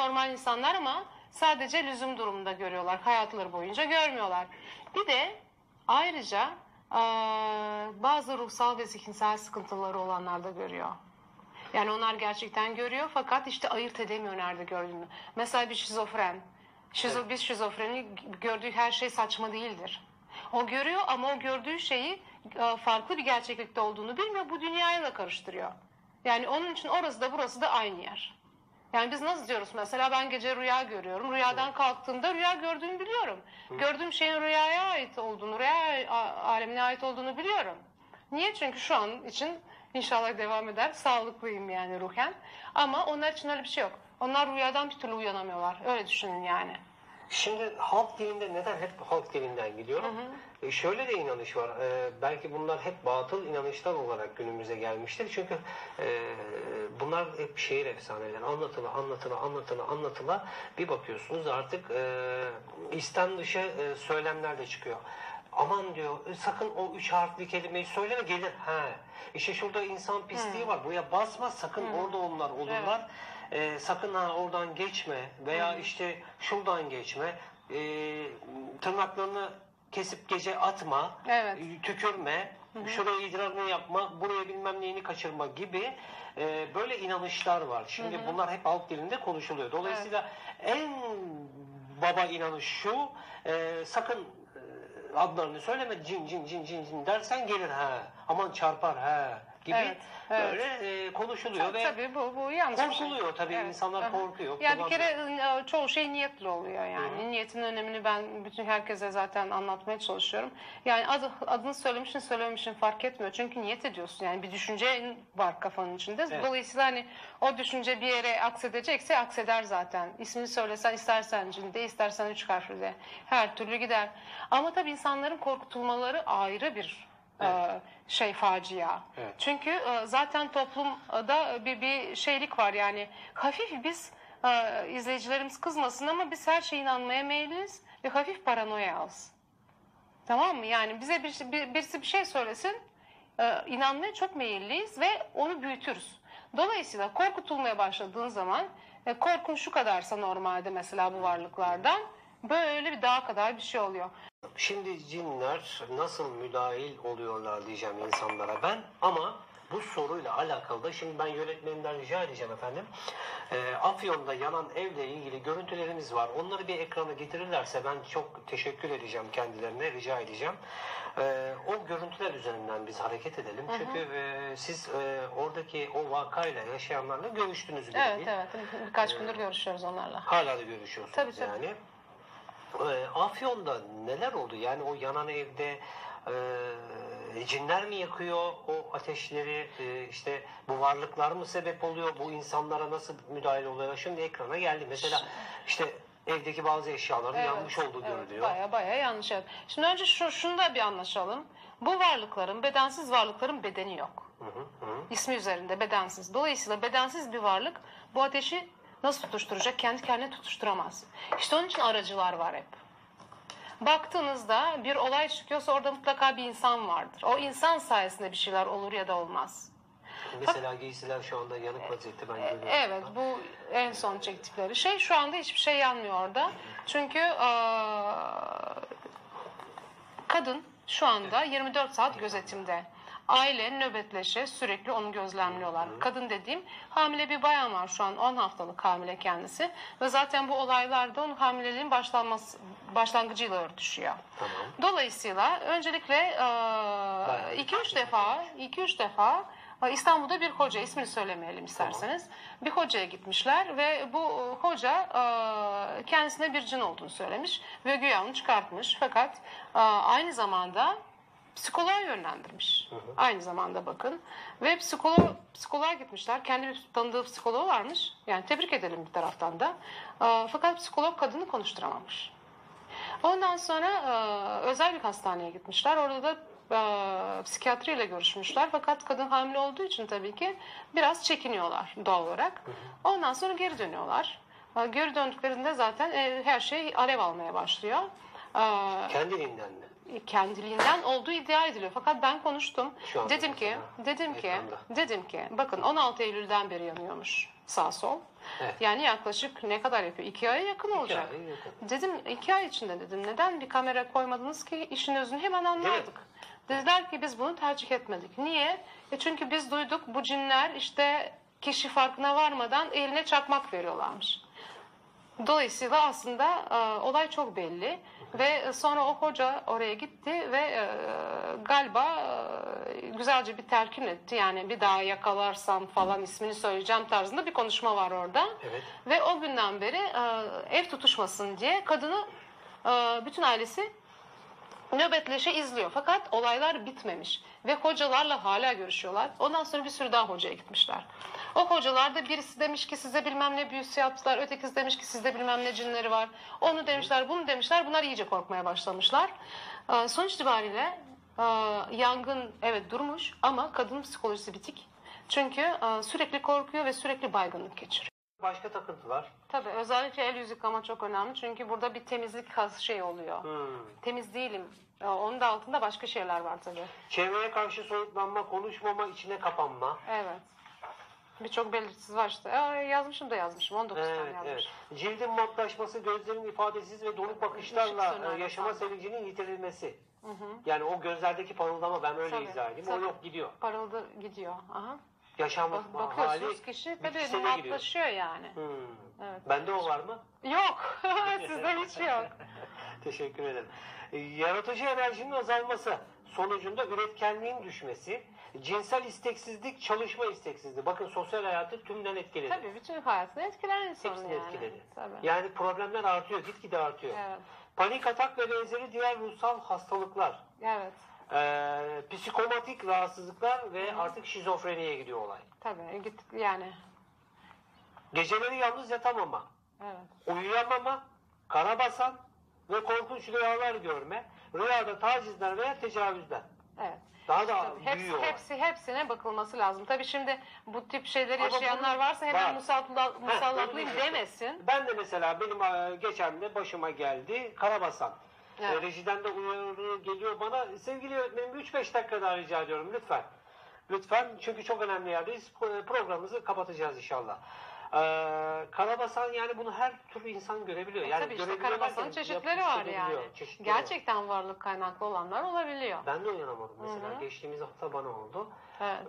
normal insanlar ama sadece lüzum durumunda görüyorlar. Hayatları boyunca görmüyorlar. Bir de ayrıca bazı ruhsal ve zihinsel sıkıntıları olanlar da görüyor. Yani onlar gerçekten görüyor fakat işte ayırt edemiyor nerede gördüğünü. Mesela bir şizofren. Şizo, Bir şizofreni gördüğü her şey saçma değildir. O görüyor ama o gördüğü şeyi farklı bir gerçeklikte olduğunu bilmiyor. Bu dünyayla karıştırıyor. Yani onun için orası da burası da aynı yer. Yani biz nasıl diyoruz mesela ben gece rüya görüyorum. Rüyadan kalktığımda rüya gördüğümü biliyorum. Gördüğüm şeyin rüyaya ait olduğunu, rüya alemine ait olduğunu biliyorum. Niye? Çünkü şu an için inşallah devam eder. Sağlıklıyım yani ruhen. Ama onlar için öyle bir şey yok. Onlar rüyadan bir türlü uyanamıyorlar. Öyle düşünün yani. Şimdi halk dilinde neden hep halk dilinden gidiyorum? E şöyle de inanış var. E, belki bunlar hep batıl inanışlar olarak günümüze gelmiştir. Çünkü e, bunlar hep şehir efsaneleri. Anlatıla, anlatıla, anlatıla, anlatıla bir bakıyorsunuz artık e, istem dışı e, söylemler de çıkıyor. Aman diyor e, sakın o üç harfli kelimeyi söyleme gelir. He. İşte şurada insan pisliği var. Buraya basma sakın orada onlar olurlar. E, sakın ha oradan geçme veya işte şuradan geçme. E, tırnaklarını kesip gece atma. Evet. e, Tükürme. Şuraya idrarını yapma. Buraya bilmem neyini kaçırma gibi e, böyle inanışlar var. Şimdi bunlar hep halk dilinde konuşuluyor. Dolayısıyla en baba inanış şu. e, sakın e, adlarını söyleme cin cin cin cin cin dersen gelir ha. Aman çarpar ha gibi Evet, evet. böyle e, konuşuluyor ve Tabii bu, bu yanlış bir şey. korkuluyor tabii Evet. insanlar Aha. korkuyor. Ya bir kere e, çoğu şey niyetli oluyor yani. Niyetin önemini ben bütün herkese zaten anlatmaya çalışıyorum. Yani adı, adını söylemişsin söylememişsin fark etmiyor. Çünkü niyet ediyorsun yani bir düşünce var kafanın içinde. Evet. Dolayısıyla hani o düşünce bir yere aksedecekse akseder zaten. İsmini söylesen istersen cinde istersen üç harfli de her türlü gider. Ama tabii insanların korkutulmaları ayrı bir e, şey facia. Evet. Çünkü e, zaten toplumda bir, bir şeylik var yani hafif biz e, izleyicilerimiz kızmasın ama biz her şeye inanmaya meyilliyiz ve hafif paranoyaz. Tamam mı? Yani bize bir, bir- birisi bir şey söylesin e, inanmaya çok meyilliyiz ve onu büyütürüz. Dolayısıyla korkutulmaya başladığın zaman korkun şu kadarsa normalde mesela bu varlıklardan böyle bir daha kadar bir şey oluyor. Şimdi cinler nasıl müdahil oluyorlar diyeceğim insanlara ben ama bu soruyla alakalı da şimdi ben yönetmeninden rica edeceğim efendim. Ee, Afyon'da yanan evle ilgili görüntülerimiz var. Onları bir ekrana getirirlerse ben çok teşekkür edeceğim kendilerine, rica edeceğim. Ee, o görüntüler üzerinden biz hareket edelim. Çünkü e, siz e, oradaki o vakayla yaşayanlarla görüştünüz bile Evet değil. evet birkaç gündür görüşüyoruz onlarla. Hala da görüşüyorsunuz Tabii, tabii. yani. Ee, Afyon'da neler oldu? Yani o yanan evde e, cinler mi yakıyor o ateşleri? E, işte bu varlıklar mı sebep oluyor? Bu insanlara nasıl müdahale oluyor? Şimdi ekrana geldi. Mesela işte evdeki bazı eşyaların yanmış olduğu görülüyor. Baya baya yanlış. Evet. Şimdi önce şu, şunu da bir anlaşalım. Bu varlıkların, bedensiz varlıkların bedeni yok. Hı hı, hı. İsmi üzerinde bedensiz. Dolayısıyla bedensiz bir varlık bu ateşi nasıl tutuşturacak? Kendi kendine tutuşturamaz. İşte onun için aracılar var hep. Baktığınızda bir olay çıkıyorsa orada mutlaka bir insan vardır. O insan sayesinde bir şeyler olur ya da olmaz. Mesela giysiler şu anda yanık vaziyette ben görüyorum. Evet bu en son çektikleri şey. Şu anda hiçbir şey yanmıyor orada. Çünkü eee, kadın şu anda 24 saat gözetimde. Aile nöbetleşe sürekli onu gözlemliyorlar. Kadın dediğim hamile bir bayan var şu an 10 haftalık hamile kendisi. Ve zaten bu olaylarda onun hamileliğin başlanması, başlangıcıyla örtüşüyor. Tamam. Dolayısıyla öncelikle 2-3 defa 2-3 defa e, İstanbul'da bir hoca ismini söylemeyelim isterseniz. Bir hocaya gitmişler ve bu e, hoca e, kendisine bir cin olduğunu söylemiş ve güya onu çıkartmış. Fakat e, aynı zamanda psikoloğa yönlendirmiş. Aynı zamanda bakın. Ve psikolog, psikoloğa gitmişler. Kendi bir tanıdığı psikoloğu varmış. Yani tebrik edelim bir taraftan da. E, Fakat psikolog kadını konuşturamamış. Ondan sonra e, özel bir hastaneye gitmişler. Orada da e, psikiyatriyle görüşmüşler. Fakat kadın hamile olduğu için tabii ki biraz çekiniyorlar doğal olarak. Ondan sonra geri dönüyorlar. E, geri döndüklerinde zaten e, her şey alev almaya başlıyor. e, Kendiliğinden mi? Kendiliğinden olduğu iddia ediliyor. Fakat ben konuştum. Dedim ki, dedim ki, ekranda. dedim ki, bakın 16 Eylül'den beri yanıyormuş sağ sol. Evet. Yani yaklaşık ne kadar yapıyor? İki aya yakın olacak. ay yakın. Dedim iki ay içinde dedim neden bir kamera koymadınız ki işin özünü hemen anlardık. Dediler ki biz bunu tercih etmedik. Niye? E çünkü biz duyduk bu cinler işte kişi farkına varmadan eline çakmak veriyorlarmış. Dolayısıyla aslında e, olay çok belli ve sonra o hoca oraya gitti ve e, galiba e, güzelce bir telkin etti. Yani bir daha yakalarsam falan ismini söyleyeceğim tarzında bir konuşma var orada. Evet. Ve o günden beri e, ev tutuşmasın diye kadını e, bütün ailesi nöbetleşe izliyor. Fakat olaylar bitmemiş ve hocalarla hala görüşüyorlar. Ondan sonra bir sürü daha hocaya gitmişler. O hocalar da birisi demiş ki size bilmem ne büyüsü yaptılar. Ötekisi demiş ki sizde bilmem ne cinleri var. Onu demişler, bunu demişler. Bunlar iyice korkmaya başlamışlar. E, sonuç itibariyle e, yangın evet durmuş ama kadının psikolojisi bitik. Çünkü e, sürekli korkuyor ve sürekli baygınlık geçiriyor. Başka takıntılar. Tabii özellikle el yüz yıkama çok önemli. Çünkü burada bir temizlik şey oluyor. Hmm. Temiz değilim. Ee, Onun da altında başka şeyler var tabii. Çevreye karşı soyutlanma, konuşmama, içine kapanma. Evet. Birçok belirtisiz var işte. Aa, yazmışım da yazmışım. 19 tane Evet, evet. yazmışım. Cildin matlaşması, gözlerin ifadesiz ve donuk bakışlarla e, yaşama sevincinin yitirilmesi. Yani o gözlerdeki parıldama ben öyle Tabii, izah edeyim. O tabii. yok gidiyor. Parıldı gidiyor. Aha. Yaşam Bak, hali kişi tabii matlaşıyor yani. Hmm. Evet. Bende o var mı? Yok. Sizde hiç yok. Teşekkür ederim. Yaratıcı enerjinin azalması sonucunda üretkenliğin düşmesi, cinsel isteksizlik, çalışma isteksizliği. Bakın sosyal hayatı tümden etkiledi. Tabii bütün hayatını etkiler insanın Hepsini yani. etkiledi. Tabii. Yani problemler artıyor, gitgide artıyor. Evet. Panik atak ve benzeri diğer ruhsal hastalıklar, Evet. e, psikomatik rahatsızlıklar ve artık şizofreniye gidiyor olay. Tabii. Git yani. Geceleri yalnız yatamama, Evet. uyuyamama, karabasan ve korkunç rüyalar görme, rüyada tacizler veya tecavüzler. Evet. Daha da büyüyor. hepsi, hepsine bakılması lazım. Tabii şimdi bu tip şeyleri Ama yaşayanlar bunun- varsa hemen var. diyecektim. demesin. Ben de mesela benim e, geçen de başıma geldi Karabasan. Evet. E, rejiden de uyarı geliyor bana. Sevgili öğretmenim 3-5 dakika daha rica ediyorum lütfen. Lütfen çünkü çok önemli yerdeyiz. Pro- Programımızı kapatacağız inşallah. Ee, Karabasan yani bunu her tür insan görebiliyor. Yani E, Tabii işte karabasanın çeşitleri var yani. çeşitleri var. Gerçekten varlık kaynaklı olanlar olabiliyor. Ben de uyanamadım mesela. Hı hı. Geçtiğimiz hafta bana oldu. Evet.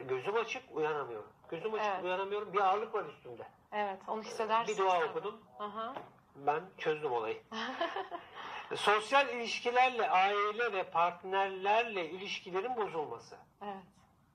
Ee, gözüm açık uyanamıyorum. Gözüm açık Evet. uyanamıyorum. Bir ağırlık var üstümde. Evet, onu hissedersiniz. Bir dua okudum. Aha. Ben çözdüm olayı. Sosyal ilişkilerle, aile ve partnerlerle ilişkilerin bozulması. Evet.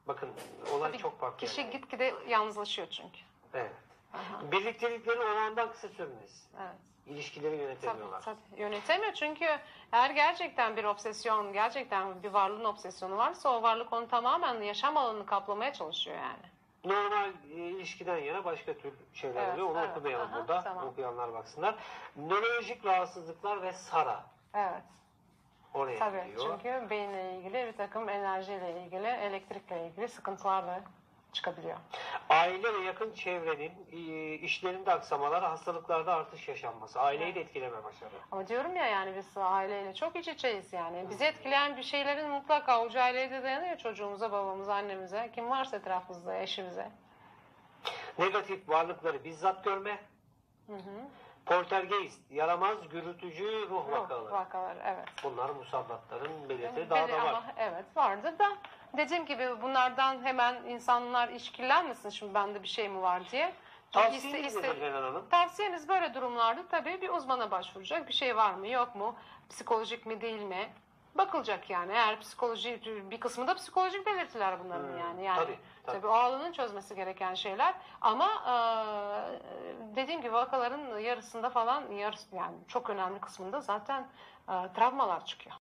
Bakın olay Tabii çok farklı. Kişi gitgide yalnızlaşıyor çünkü. Evet. Aha. Birlikteliklerin olandan kısa sürmesi. Evet. İlişkileri Tabii, yönetemiyorlar. tabii. Yönetemiyor çünkü eğer gerçekten bir obsesyon, gerçekten bir varlığın obsesyonu varsa o varlık onu tamamen yaşam alanını kaplamaya çalışıyor yani. Normal e, ilişkiden yana başka tür şeyler Evet, oluyor. Onu evet. okumayalım Aha, burada. tamam. Okuyanlar baksınlar. Nörolojik rahatsızlıklar ve SARA. Evet. Oraya Tabii gidiyor. çünkü beyinle ilgili bir takım enerjiyle ilgili, elektrikle ilgili sıkıntılar da çıkabiliyor. Aile ve yakın çevrenin e, işlerinde aksamalar, hastalıklarda artış yaşanması. Aileyi de etkileme başladı. Ama diyorum ya yani biz aileyle çok iç içeyiz yani. Bizi etkileyen bir şeylerin mutlaka ucu aileye de dayanıyor. Çocuğumuza, babamıza, annemize, kim varsa etrafımızda, eşimize. Negatif varlıkları bizzat görme. Hı hı. Poltergeist, yaramaz, gürültücü ruh Ruh vakaları. vakaları, evet. Bunlar musallatların daha Beli- da var. Ama evet vardır da dediğim gibi bunlardan hemen insanlar işkillenmesin şimdi bende bir şey mi var diye. Tavsiyeniz iste- Hanım? Tavsiyemiz böyle durumlarda tabii bir uzmana başvuracak. Bir şey var mı yok mu? Psikolojik mi değil mi? Bakılacak yani. Eğer psikoloji bir kısmı da psikolojik belirtiler bunların Hmm, yani. Yani tabii, tabii. tabii o alanın çözmesi gereken şeyler. Ama e, dediğim gibi vakaların yarısında falan yarısı yani çok önemli kısmında zaten e, travmalar çıkıyor.